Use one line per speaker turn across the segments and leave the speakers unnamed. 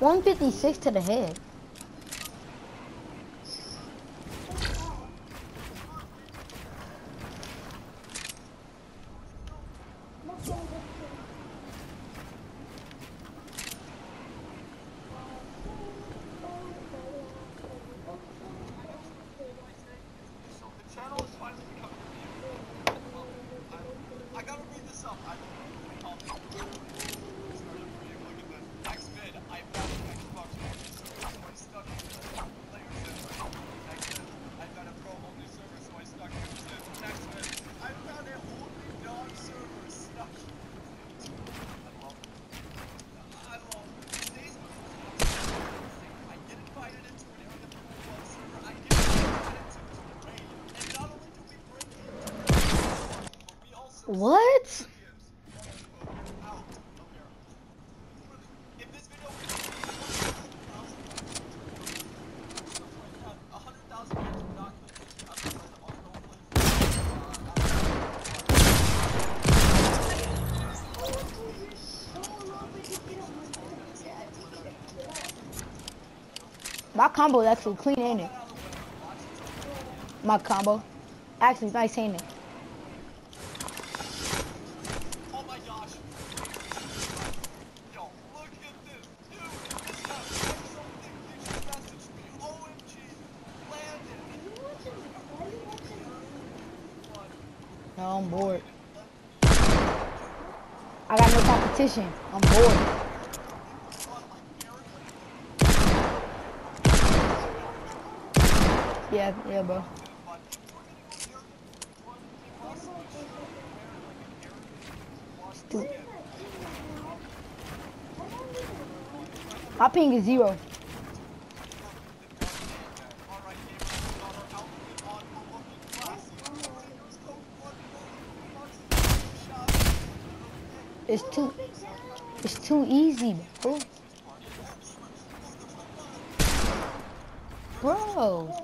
156 to the head. What? My combo is actually clean, ain't it? My combo. Actually, nice, ain't? No, I'm bored. I got no competition. I'm bored. Yeah, yeah, bro. Dude. My ping is zero. It's too, it's too easy, bro. Bro.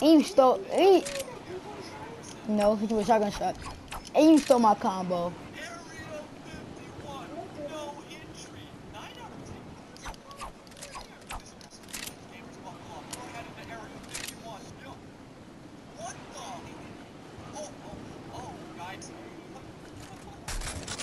You stole, and no, he was shotgun shot. You stole my combo.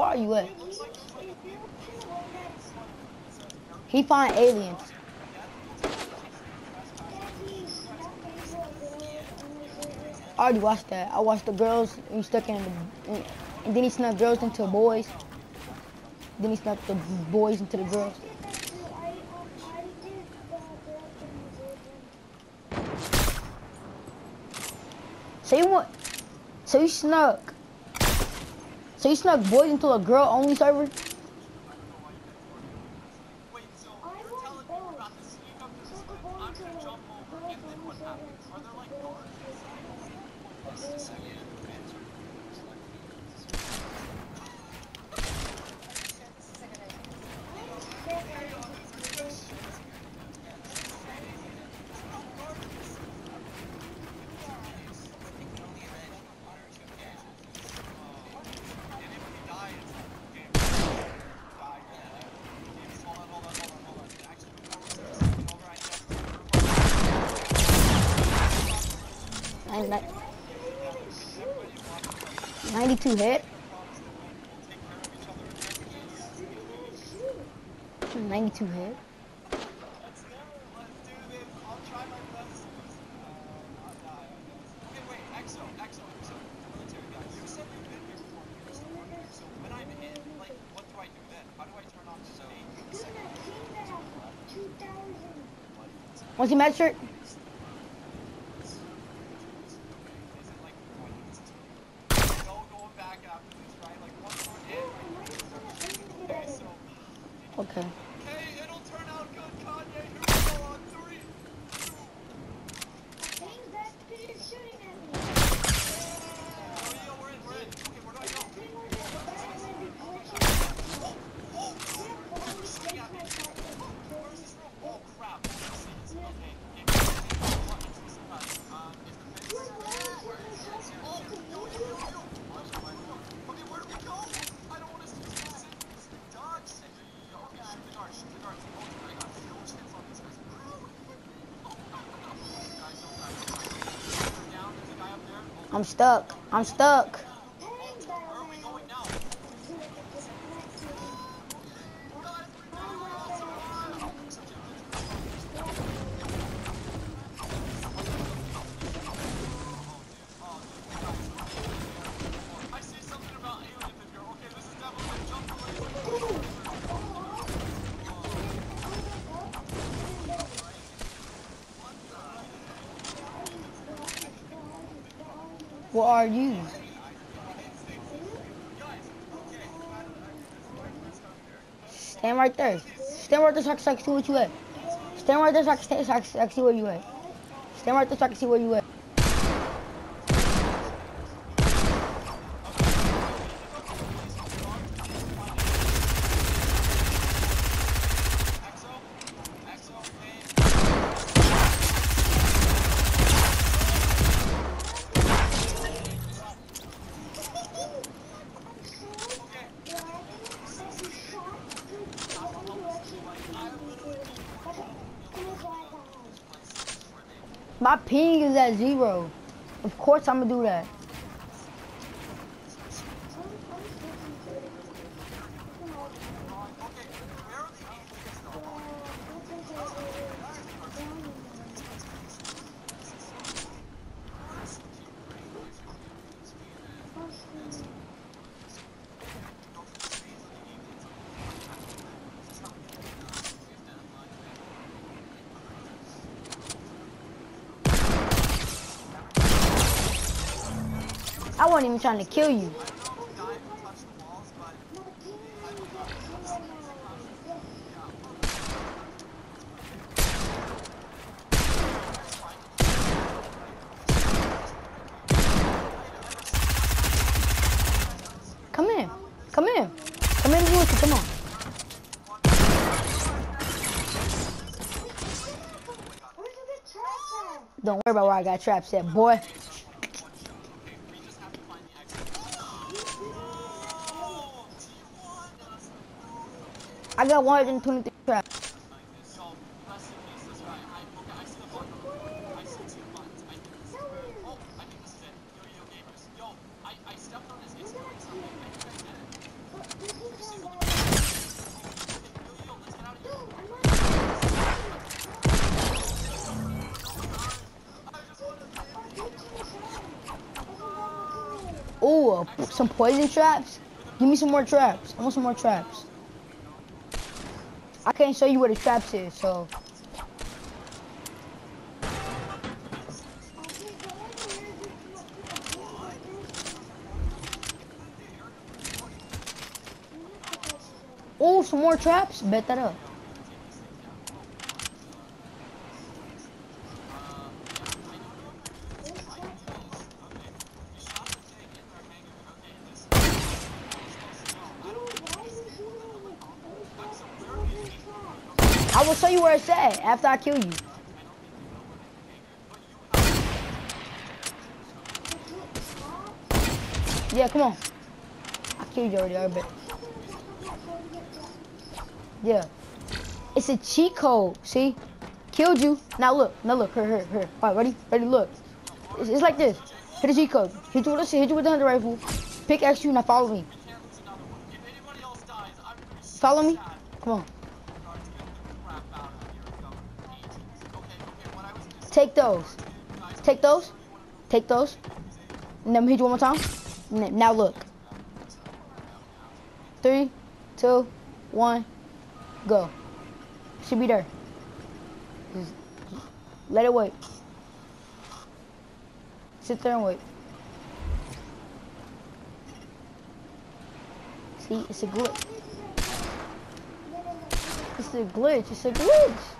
Where are you at? He find aliens. I already watched that. I watched the girls. He stuck in the, and then he snuck girls into boys. Then he snuck the boys into the girls. So you want? So you snuck? So you snuck boys into a girl only server? And that 92 hit. 92 hit. Your match shirt? Okay.
Hey, it'll turn out good, Kanye. Here we go on three. Oh, yeah, we're in, we're in. Okay, where do I go? Oh, where's this room? Oh, crap. Okay, okay. Um, is the fence- Oh, yo, yo, yo, yo. Okay, where do we go? I don't wanna see this. Dodge. Okay, shoot the dart, shoot the dart. Oh, I got huge hits on these guys. Oh, no, no. Guys, don't die, don't die. They're down. There's a guy up there. Oh,
I'm stuck. I'm stuck. What are you? Stand right there. Stand right there so I can, see what you at. Stand right there I can, so I can see where you at. Stand right there so I can see where you at. My ping is at zero. Of course I'm gonna do that. I wasn't even trying to kill you. Come in. Come in. Come in, Lucy. Come on. Don't worry about where I got traps at, boy. I got
want traps.
Ooh, some poison traps. Give me some more traps. I want some more traps. I can't show you where the traps is, so. Oh, some more traps? Bet that up. Will show you where it's at after I kill you. Yeah, come on. I killed you already, I bet. Yeah. It's a cheat code, see? Killed you. Now look, now look, here, here, here. All right, ready? Ready, look. It's, it's like this. Hit the cheat code. Hit you with a hit you with the hunter rifle. Pickaxe you, now follow me.
gonna
Follow me. Come on. Take those. Take those. Take those. And then hit you one more time. Now look. Three, two, one, go. Should be there. Just let it wait. Sit there and wait. See, it's a glitch. It's a glitch. It's a glitch.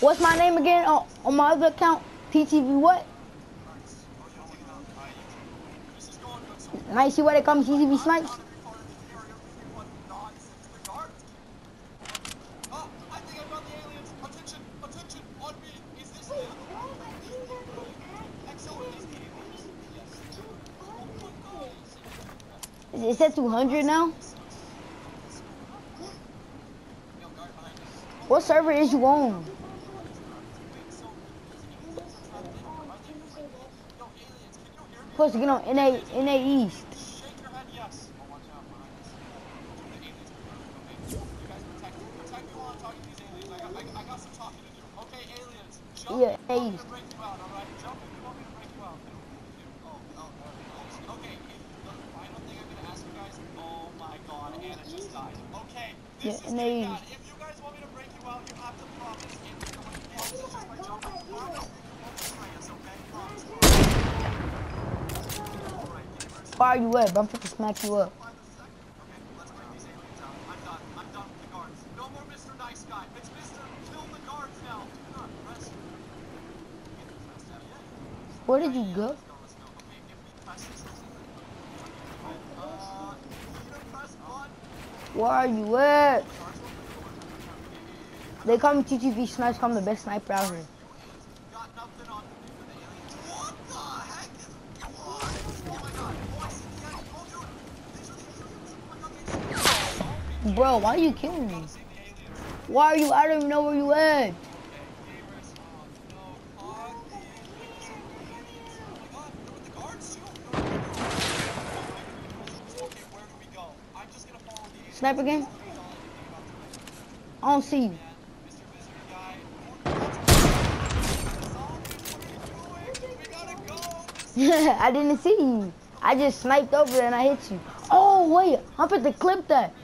What's my name again on, on my other account? PTV what?
It you is.
Now you see why they call me PTV Snipes?
I'm not gonna be part of this area with
Supposed to get on NA, NA East.
Your head yes. Oh, watch
go.
Okay, if we press this, let's see. Uh, you know, press on.
Where are you at? They call me TTV Snipes. I'm the best sniper out here.
Got nothing on me for the aliens. What the heck is what? Oh my god. Oh, I see the enemy. Oh, dude. These are the aliens. Oh my god, they see me.
Bro, why are you killing me? Why are you? I don't even know where you at. Snipe again? I don't see you. I didn't see you. I just sniped over and I hit you. Oh wait, I'm fit to clip that.